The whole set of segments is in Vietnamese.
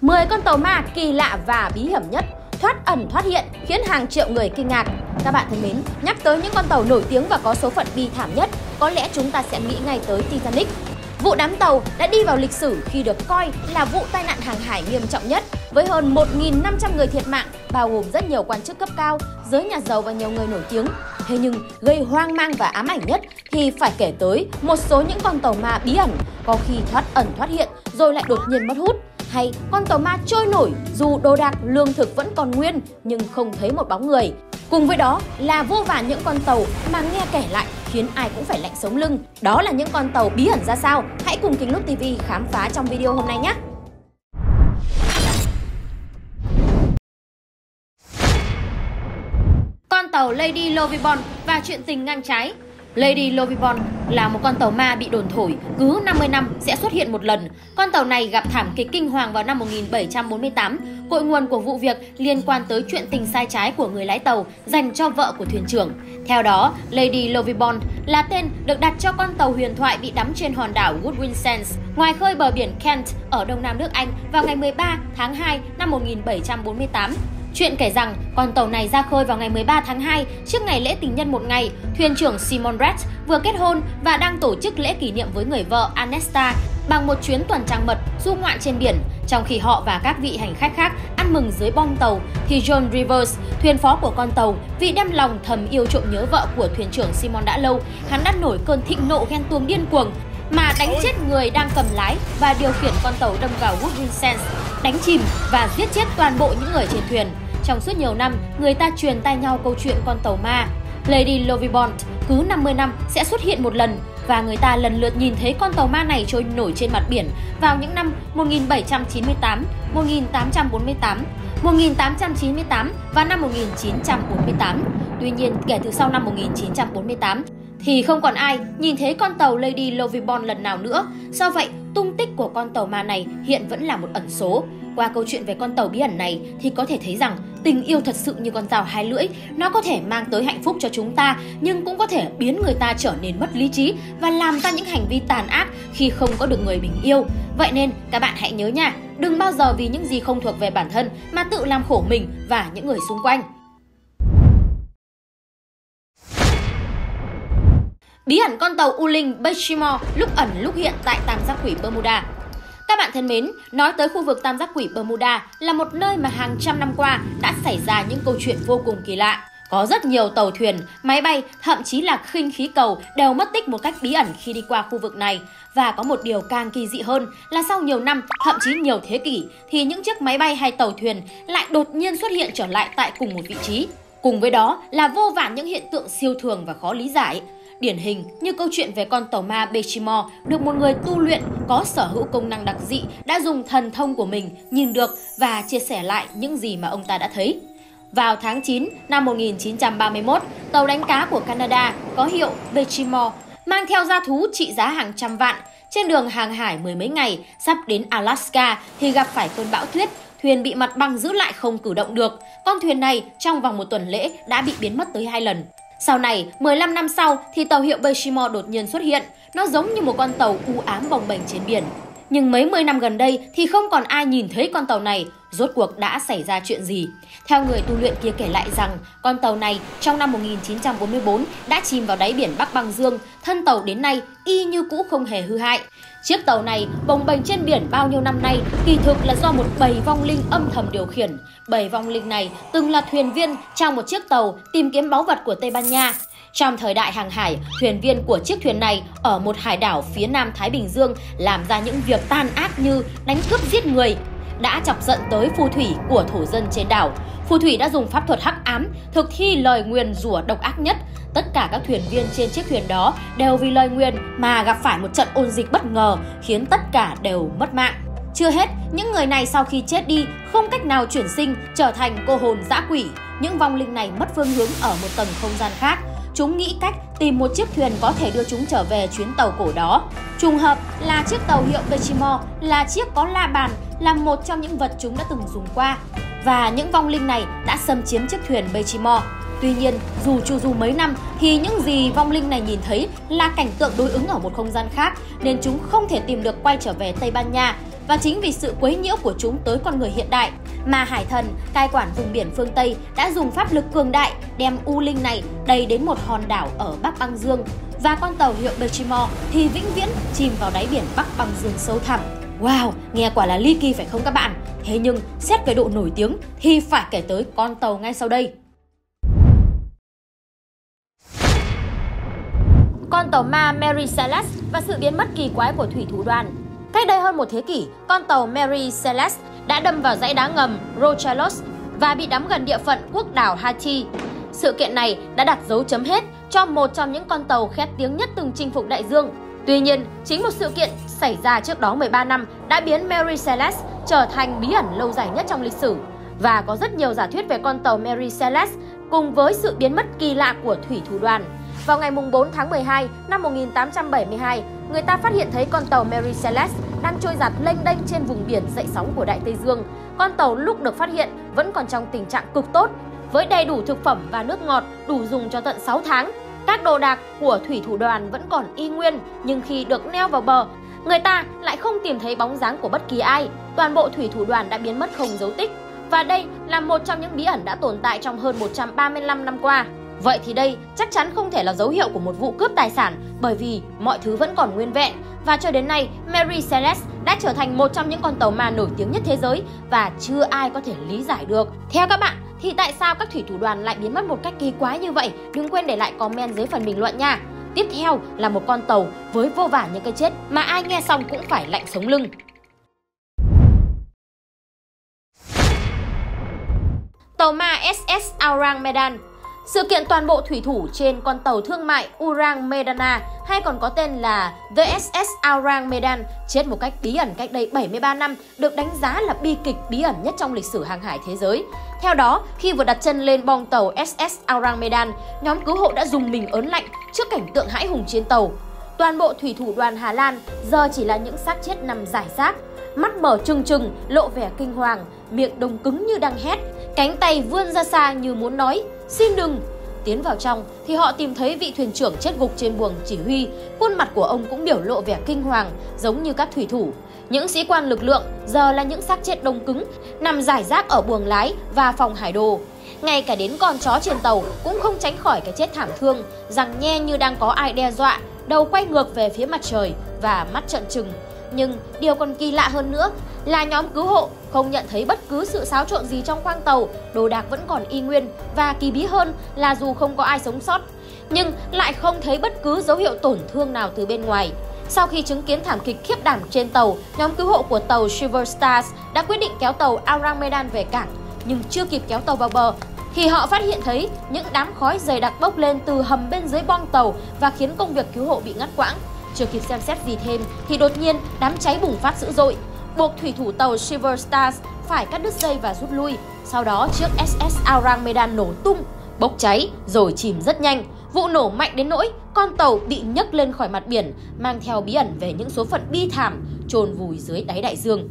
10 con tàu ma kỳ lạ và bí hiểm nhất thoát ẩn thoát hiện khiến hàng triệu người kinh ngạc. Các bạn thân mến, nhắc tới những con tàu nổi tiếng và có số phận bi thảm nhất, có lẽ chúng ta sẽ nghĩ ngay tới Titanic. Vụ đám tàu đã đi vào lịch sử khi được coi là vụ tai nạn hàng hải nghiêm trọng nhất với hơn 1.500 người thiệt mạng, bao gồm rất nhiều quan chức cấp cao, giới nhà giàu và nhiều người nổi tiếng. Thế nhưng gây hoang mang và ám ảnh nhất thì phải kể tới một số những con tàu ma bí ẩn, có khi thoát ẩn thoát hiện rồi lại đột nhiên mất hút hay con tàu ma trôi nổi dù đồ đạc lương thực vẫn còn nguyên nhưng không thấy một bóng người. Cùng với đó là vô vàn những con tàu mà nghe kể lại khiến ai cũng phải lạnh sống lưng. Đó là những con tàu bí ẩn ra sao? Hãy cùng Kính Lúc TV khám phá trong video hôm nay nhé! Con tàu Lady Lovibon và chuyện tình ngang trái Lady Lovibond là một con tàu ma bị đồn thổi cứ 50 năm sẽ xuất hiện một lần. Con tàu này gặp thảm kịch kinh hoàng vào năm 1748. Cội nguồn của vụ việc liên quan tới chuyện tình sai trái của người lái tàu dành cho vợ của thuyền trưởng. Theo đó, Lady Lovibond là tên được đặt cho con tàu huyền thoại bị đắm trên hòn đảo Goodwin Sands, ngoài khơi bờ biển Kent ở đông nam nước Anh vào ngày 13 tháng 2 năm 1748. Chuyện kể rằng con tàu này ra khơi vào ngày 13 tháng 2 trước ngày lễ tình nhân một ngày. Thuyền trưởng Simon Brett vừa kết hôn và đang tổ chức lễ kỷ niệm với người vợ Anesta bằng một chuyến tuần trăng mật du ngoạn trên biển. Trong khi họ và các vị hành khách khác ăn mừng dưới bong tàu, thì John Rivers, thuyền phó của con tàu, vì đem lòng thầm yêu trộm nhớ vợ của thuyền trưởng Simon đã lâu, hắn đã nổi cơn thịnh nộ ghen tuông điên cuồng mà đánh chết người đang cầm lái và điều khiển con tàu đâm vào Wood Vincent, đánh chìm và giết chết toàn bộ những người trên thuyền. Trong suốt nhiều năm, người ta truyền tay nhau câu chuyện con tàu ma. Lady Lovibond cứ 50 năm sẽ xuất hiện một lần và người ta lần lượt nhìn thấy con tàu ma này trôi nổi trên mặt biển vào những năm 1798, 1848, 1898 và năm 1948. Tuy nhiên, kể từ sau năm 1948, thì không còn ai nhìn thấy con tàu Lady Lovibond lần nào nữa. Do vậy, tung tích của con tàu ma này hiện vẫn là một ẩn số. Qua câu chuyện về con tàu bí ẩn này thì có thể thấy rằng tình yêu thật sự như con dao hai lưỡi, nó có thể mang tới hạnh phúc cho chúng ta nhưng cũng có thể biến người ta trở nên mất lý trí và làm ra những hành vi tàn ác khi không có được người mình yêu. Vậy nên các bạn hãy nhớ nha, đừng bao giờ vì những gì không thuộc về bản thân mà tự làm khổ mình và những người xung quanh. Bí ẩn con tàu U Linh Baltimore lúc ẩn lúc hiện tại tam giác quỷ Bermuda. Các bạn thân mến, nói tới khu vực tam giác quỷ Bermuda là một nơi mà hàng trăm năm qua đã xảy ra những câu chuyện vô cùng kỳ lạ. Có rất nhiều tàu thuyền, máy bay, thậm chí là khinh khí cầu đều mất tích một cách bí ẩn khi đi qua khu vực này. Và có một điều càng kỳ dị hơn là sau nhiều năm, thậm chí nhiều thế kỷ, thì những chiếc máy bay hay tàu thuyền lại đột nhiên xuất hiện trở lại tại cùng một vị trí. Cùng với đó là vô vàn những hiện tượng siêu thường và khó lý giải. Điển hình như câu chuyện về con tàu ma Bechimor được một người tu luyện có sở hữu công năng đặc dị đã dùng thần thông của mình nhìn được và chia sẻ lại những gì mà ông ta đã thấy. Vào tháng 9 năm 1931, tàu đánh cá của Canada có hiệu Bechimor mang theo gia thú trị giá hàng trăm vạn. Trên đường hàng hải mười mấy ngày, sắp đến Alaska thì gặp phải cơn bão tuyết, thuyền bị mặt băng giữ lại không cử động được. Con thuyền này trong vòng một tuần lễ đã bị biến mất tới hai lần. Sau này, 15 năm sau thì tàu hiệu Baltimore đột nhiên xuất hiện. Nó giống như một con tàu u ám bồng bềnh trên biển. Nhưng mấy mươi năm gần đây thì không còn ai nhìn thấy con tàu này, rốt cuộc đã xảy ra chuyện gì. Theo người tu luyện kia kể lại rằng, con tàu này trong năm 1944 đã chìm vào đáy biển Bắc Băng Dương, thân tàu đến nay y như cũ không hề hư hại. Chiếc tàu này bồng bềnh trên biển bao nhiêu năm nay kỳ thực là do một bầy vong linh âm thầm điều khiển. Bầy vong linh này từng là thuyền viên trong một chiếc tàu tìm kiếm báu vật của Tây Ban Nha. Trong thời đại hàng hải, thuyền viên của chiếc thuyền này ở một hải đảo phía nam Thái Bình Dương làm ra những việc tan ác như đánh cướp giết người, đã chọc giận tới phù thủy của thổ dân trên đảo. Phù thủy đã dùng pháp thuật hắc ám thực thi lời nguyền rủa độc ác nhất. Tất cả các thuyền viên trên chiếc thuyền đó đều vì lời nguyền mà gặp phải một trận ôn dịch bất ngờ khiến tất cả đều mất mạng. Chưa hết, những người này sau khi chết đi không cách nào chuyển sinh trở thành cô hồn dã quỷ. Những vong linh này mất phương hướng ở một tầng không gian khác. Chúng nghĩ cách tìm một chiếc thuyền có thể đưa chúng trở về chuyến tàu cổ đó. Trùng hợp là chiếc tàu hiệu Bechimor là chiếc có la bàn là một trong những vật chúng đã từng dùng qua. Và những vong linh này đã xâm chiếm chiếc thuyền Bechimor. Tuy nhiên, dù chu du mấy năm thì những gì vong linh này nhìn thấy là cảnh tượng đối ứng ở một không gian khác nên chúng không thể tìm được quay trở về Tây Ban Nha và chính vì sự quấy nhiễu của chúng tới con người hiện đại mà hải thần, cai quản vùng biển phương Tây đã dùng pháp lực cường đại đem u linh này đầy đến một hòn đảo ở Bắc Băng Dương và con tàu hiệu Baltimore thì vĩnh viễn chìm vào đáy biển Bắc Băng Dương sâu thẳm. Wow, nghe quả là ly kỳ phải không các bạn? Thế nhưng xét về độ nổi tiếng thì phải kể tới con tàu ngay sau đây. Con tàu ma Mary Celeste và sự biến mất kỳ quái của thủy thủ đoàn. Cách đây hơn một thế kỷ, con tàu Mary Celeste đã đâm vào dãy đá ngầm Rochalos và bị đắm gần địa phận quốc đảo Haiti. Sự kiện này đã đặt dấu chấm hết cho một trong những con tàu khét tiếng nhất từng chinh phục đại dương. Tuy nhiên, chính một sự kiện xảy ra trước đó 13 năm đã biến Mary Celeste trở thành bí ẩn lâu dài nhất trong lịch sử. Và có rất nhiều giả thuyết về con tàu Mary Celeste cùng với sự biến mất kỳ lạ của thủy thủ đoàn. Vào ngày 4 tháng 12 năm 1872, người ta phát hiện thấy con tàu Mary Celeste đang trôi giặt lênh đênh trên vùng biển dậy sóng của Đại Tây Dương. Con tàu lúc được phát hiện vẫn còn trong tình trạng cực tốt, với đầy đủ thực phẩm và nước ngọt đủ dùng cho tận 6 tháng. Các đồ đạc của thủy thủ đoàn vẫn còn y nguyên, nhưng khi được neo vào bờ, người ta lại không tìm thấy bóng dáng của bất kỳ ai. Toàn bộ thủy thủ đoàn đã biến mất không dấu tích. Và đây là một trong những bí ẩn đã tồn tại trong hơn 135 năm qua. Vậy thì đây chắc chắn không thể là dấu hiệu của một vụ cướp tài sản, bởi vì mọi thứ vẫn còn nguyên vẹn và cho đến nay, Mary Celeste đã trở thành một trong những con tàu ma nổi tiếng nhất thế giới và chưa ai có thể lý giải được. Theo các bạn, thì tại sao các thủy thủ đoàn lại biến mất một cách kỳ quái như vậy? Đừng quên để lại comment dưới phần bình luận nha. Tiếp theo là một con tàu với vô vàn những cái chết mà ai nghe xong cũng phải lạnh sống lưng. Tàu ma SS Aurang Medan sự kiện toàn bộ thủy thủ trên con tàu thương mại Urang Medana hay còn có tên là VSS Aurang Medan chết một cách bí ẩn cách đây 73 năm được đánh giá là bi kịch bí ẩn nhất trong lịch sử hàng hải thế giới. Theo đó, khi vừa đặt chân lên bong tàu SS Aurang Medan, nhóm cứu hộ đã dùng mình ớn lạnh trước cảnh tượng hãi hùng trên tàu. Toàn bộ thủy thủ đoàn Hà Lan giờ chỉ là những xác chết nằm giải rác, mắt mở trừng trừng, lộ vẻ kinh hoàng, miệng đông cứng như đang hét, cánh tay vươn ra xa như muốn nói Xin đừng! Tiến vào trong thì họ tìm thấy vị thuyền trưởng chết gục trên buồng chỉ huy, khuôn mặt của ông cũng biểu lộ vẻ kinh hoàng giống như các thủy thủ. Những sĩ quan lực lượng giờ là những xác chết đông cứng, nằm giải rác ở buồng lái và phòng hải đồ. Ngay cả đến con chó trên tàu cũng không tránh khỏi cái chết thảm thương, rằng nhe như đang có ai đe dọa, đầu quay ngược về phía mặt trời và mắt trợn trừng. Nhưng điều còn kỳ lạ hơn nữa là nhóm cứu hộ không nhận thấy bất cứ sự xáo trộn gì trong khoang tàu, đồ đạc vẫn còn y nguyên và kỳ bí hơn là dù không có ai sống sót, nhưng lại không thấy bất cứ dấu hiệu tổn thương nào từ bên ngoài. Sau khi chứng kiến thảm kịch khiếp đảm trên tàu, nhóm cứu hộ của tàu Silver Stars đã quyết định kéo tàu Arangmedan về cảng, nhưng chưa kịp kéo tàu vào bờ thì họ phát hiện thấy những đám khói dày đặc bốc lên từ hầm bên dưới bong tàu và khiến công việc cứu hộ bị ngắt quãng. Chưa kịp xem xét gì thêm thì đột nhiên đám cháy bùng phát dữ dội, buộc thủy thủ tàu Silver Stars phải cắt đứt dây và rút lui. Sau đó chiếc SS Aurang Medan nổ tung, bốc cháy rồi chìm rất nhanh. Vụ nổ mạnh đến nỗi con tàu bị nhấc lên khỏi mặt biển, mang theo bí ẩn về những số phận bi thảm chôn vùi dưới đáy đại dương.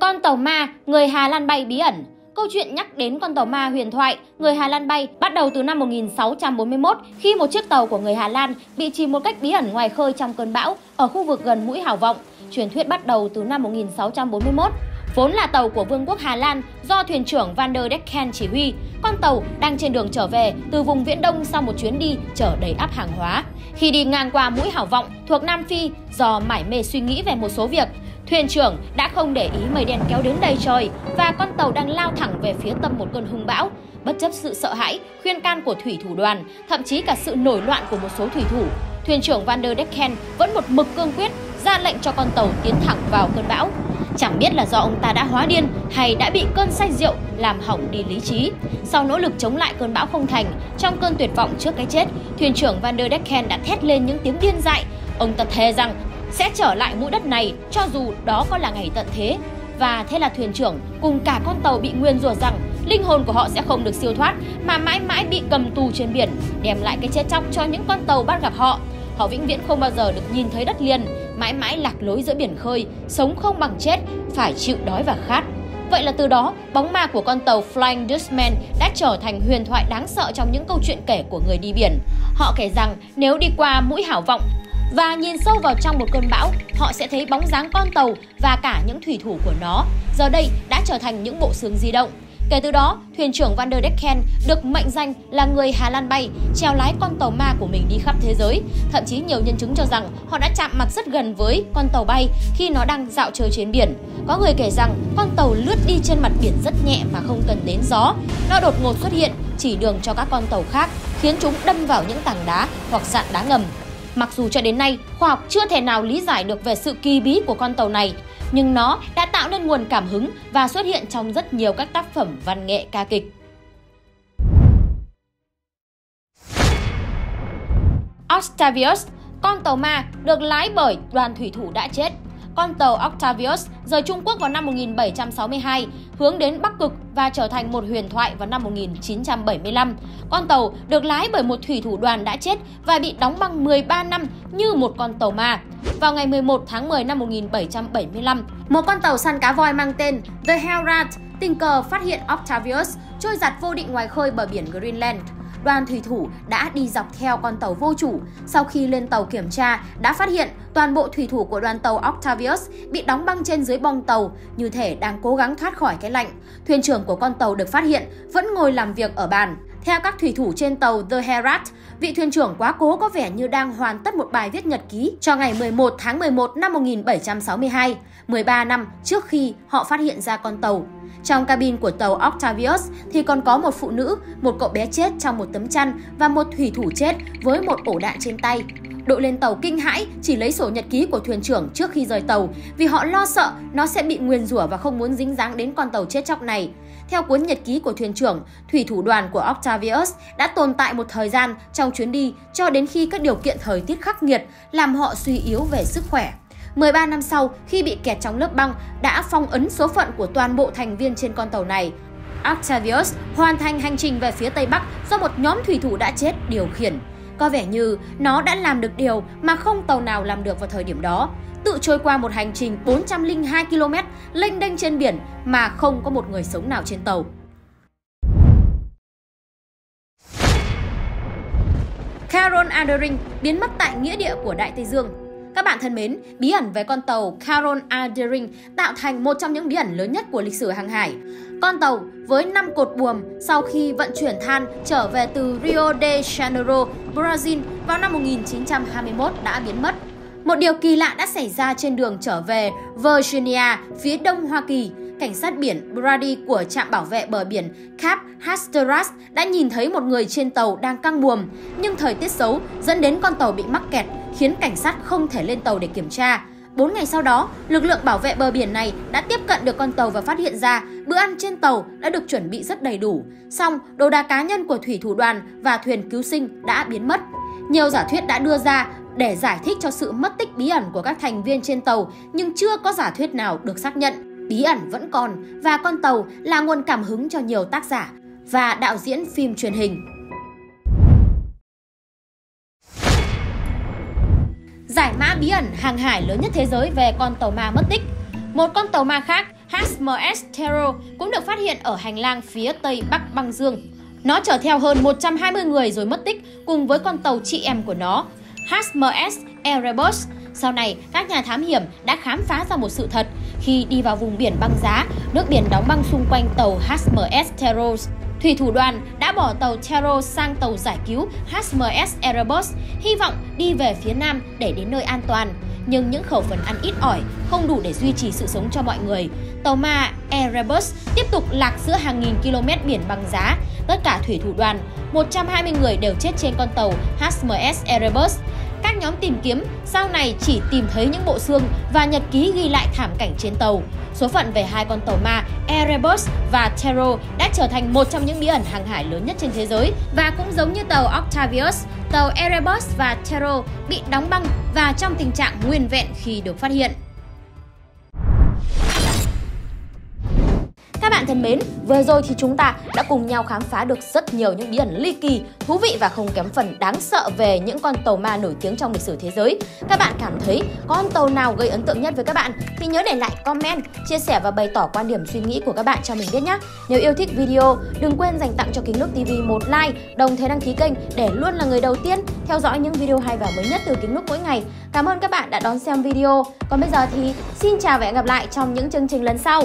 Con tàu ma, người Hà Lan bay bí ẩn Câu chuyện nhắc đến con tàu ma huyền thoại người Hà Lan bay bắt đầu từ năm 1641 khi một chiếc tàu của người Hà Lan bị chìm một cách bí ẩn ngoài khơi trong cơn bão ở khu vực gần mũi Hảo Vọng. Truyền thuyết bắt đầu từ năm 1641. Vốn là tàu của Vương quốc Hà Lan do thuyền trưởng Van der Decken chỉ huy, con tàu đang trên đường trở về từ vùng Viễn Đông sau một chuyến đi chở đầy áp hàng hóa. Khi đi ngang qua mũi Hảo Vọng thuộc Nam Phi, do mải mê suy nghĩ về một số việc, Thuyền trưởng đã không để ý mây đen kéo đến đầy trời và con tàu đang lao thẳng về phía tâm một cơn hung bão. Bất chấp sự sợ hãi, khuyên can của thủy thủ đoàn, thậm chí cả sự nổi loạn của một số thủy thủ, thuyền trưởng Van der Decken vẫn một mực cương quyết ra lệnh cho con tàu tiến thẳng vào cơn bão. Chẳng biết là do ông ta đã hóa điên hay đã bị cơn say rượu làm hỏng đi lý trí. Sau nỗ lực chống lại cơn bão không thành, trong cơn tuyệt vọng trước cái chết, thuyền trưởng Van der Decken đã thét lên những tiếng điên dại. Ông ta thề rằng sẽ trở lại mũi đất này cho dù đó có là ngày tận thế. Và thế là thuyền trưởng cùng cả con tàu bị nguyên rủa rằng linh hồn của họ sẽ không được siêu thoát mà mãi mãi bị cầm tù trên biển, đem lại cái chết chóc cho những con tàu bắt gặp họ. Họ vĩnh viễn không bao giờ được nhìn thấy đất liền, mãi mãi lạc lối giữa biển khơi, sống không bằng chết, phải chịu đói và khát. Vậy là từ đó, bóng ma của con tàu Flying Dutchman đã trở thành huyền thoại đáng sợ trong những câu chuyện kể của người đi biển. Họ kể rằng nếu đi qua mũi hảo vọng và nhìn sâu vào trong một cơn bão, họ sẽ thấy bóng dáng con tàu và cả những thủy thủ của nó. Giờ đây đã trở thành những bộ xương di động. Kể từ đó, thuyền trưởng Van der Decken được mệnh danh là người Hà Lan bay, treo lái con tàu ma của mình đi khắp thế giới. Thậm chí nhiều nhân chứng cho rằng họ đã chạm mặt rất gần với con tàu bay khi nó đang dạo chơi trên biển. Có người kể rằng con tàu lướt đi trên mặt biển rất nhẹ mà không cần đến gió. Nó đột ngột xuất hiện, chỉ đường cho các con tàu khác, khiến chúng đâm vào những tảng đá hoặc dạn đá ngầm. Mặc dù cho đến nay, khoa học chưa thể nào lý giải được về sự kỳ bí của con tàu này, nhưng nó đã tạo nên nguồn cảm hứng và xuất hiện trong rất nhiều các tác phẩm văn nghệ ca kịch. Octavius, con tàu ma được lái bởi đoàn thủy thủ đã chết con tàu Octavius rời Trung Quốc vào năm 1762, hướng đến Bắc Cực và trở thành một huyền thoại vào năm 1975. Con tàu được lái bởi một thủy thủ đoàn đã chết và bị đóng băng 13 năm như một con tàu ma. Vào ngày 11 tháng 10 năm 1775, một con tàu săn cá voi mang tên The Herald tình cờ phát hiện Octavius trôi giặt vô định ngoài khơi bờ biển Greenland đoàn thủy thủ đã đi dọc theo con tàu vô chủ. Sau khi lên tàu kiểm tra, đã phát hiện toàn bộ thủy thủ của đoàn tàu Octavius bị đóng băng trên dưới bong tàu, như thể đang cố gắng thoát khỏi cái lạnh. Thuyền trưởng của con tàu được phát hiện vẫn ngồi làm việc ở bàn. Theo các thủy thủ trên tàu The Herat, vị thuyền trưởng quá cố có vẻ như đang hoàn tất một bài viết nhật ký cho ngày 11 tháng 11 năm 1762, 13 năm trước khi họ phát hiện ra con tàu. Trong cabin của tàu Octavius thì còn có một phụ nữ, một cậu bé chết trong một tấm chăn và một thủy thủ chết với một ổ đạn trên tay. Đội lên tàu kinh hãi chỉ lấy sổ nhật ký của thuyền trưởng trước khi rời tàu vì họ lo sợ nó sẽ bị nguyền rủa và không muốn dính dáng đến con tàu chết chóc này. Theo cuốn nhật ký của thuyền trưởng, thủy thủ đoàn của Octavius đã tồn tại một thời gian trong chuyến đi cho đến khi các điều kiện thời tiết khắc nghiệt làm họ suy yếu về sức khỏe. 13 năm sau, khi bị kẹt trong lớp băng, đã phong ấn số phận của toàn bộ thành viên trên con tàu này. Octavius hoàn thành hành trình về phía Tây Bắc do một nhóm thủy thủ đã chết điều khiển. Có vẻ như nó đã làm được điều mà không tàu nào làm được vào thời điểm đó. Tự trôi qua một hành trình 402 km lênh đênh trên biển mà không có một người sống nào trên tàu. Carol Adering biến mất tại nghĩa địa của Đại Tây Dương các bạn thân mến, bí ẩn về con tàu Caron Adering tạo thành một trong những bí ẩn lớn nhất của lịch sử hàng hải. Con tàu với 5 cột buồm sau khi vận chuyển than trở về từ Rio de Janeiro, Brazil vào năm 1921 đã biến mất. Một điều kỳ lạ đã xảy ra trên đường trở về Virginia, phía đông Hoa Kỳ. Cảnh sát biển Brady của trạm bảo vệ bờ biển Cap Hatteras đã nhìn thấy một người trên tàu đang căng buồm, nhưng thời tiết xấu dẫn đến con tàu bị mắc kẹt khiến cảnh sát không thể lên tàu để kiểm tra. 4 ngày sau đó, lực lượng bảo vệ bờ biển này đã tiếp cận được con tàu và phát hiện ra bữa ăn trên tàu đã được chuẩn bị rất đầy đủ. Song, đồ đạc cá nhân của thủy thủ đoàn và thuyền cứu sinh đã biến mất. Nhiều giả thuyết đã đưa ra để giải thích cho sự mất tích bí ẩn của các thành viên trên tàu, nhưng chưa có giả thuyết nào được xác nhận. Bí ẩn vẫn còn và con tàu là nguồn cảm hứng cho nhiều tác giả và đạo diễn phim truyền hình. Giải mã bí ẩn hàng hải lớn nhất thế giới về con tàu ma mất tích. Một con tàu ma khác, HMS Terror, cũng được phát hiện ở hành lang phía tây bắc băng dương. Nó chở theo hơn 120 người rồi mất tích cùng với con tàu chị em của nó, HMS Erebus. Sau này, các nhà thám hiểm đã khám phá ra một sự thật. Khi đi vào vùng biển băng giá, nước biển đóng băng xung quanh tàu HMS Terror Thủy thủ đoàn đã bỏ tàu Tero sang tàu giải cứu HMS Erebus, hy vọng đi về phía nam để đến nơi an toàn. Nhưng những khẩu phần ăn ít ỏi không đủ để duy trì sự sống cho mọi người. Tàu ma Erebus tiếp tục lạc giữa hàng nghìn km biển băng giá. Tất cả thủy thủ đoàn, 120 người đều chết trên con tàu HMS Erebus. Các nhóm tìm kiếm sau này chỉ tìm thấy những bộ xương và nhật ký ghi lại thảm cảnh trên tàu. Số phận về hai con tàu ma Erebus và Tero đã trở thành một trong những bí ẩn hàng hải lớn nhất trên thế giới và cũng giống như tàu Octavius, tàu Erebus và Tero bị đóng băng và trong tình trạng nguyên vẹn khi được phát hiện. Bạn thân mến, vừa rồi thì chúng ta đã cùng nhau khám phá được rất nhiều những bí ẩn ly kỳ, thú vị và không kém phần đáng sợ về những con tàu ma nổi tiếng trong lịch sử thế giới. Các bạn cảm thấy con tàu nào gây ấn tượng nhất với các bạn thì nhớ để lại comment, chia sẻ và bày tỏ quan điểm suy nghĩ của các bạn cho mình biết nhé. Nếu yêu thích video, đừng quên dành tặng cho Kính Lúc TV một like, đồng thời đăng ký kênh để luôn là người đầu tiên theo dõi những video hay và mới nhất từ Kính Lúc mỗi ngày. Cảm ơn các bạn đã đón xem video. Còn bây giờ thì xin chào và hẹn gặp lại trong những chương trình lần sau.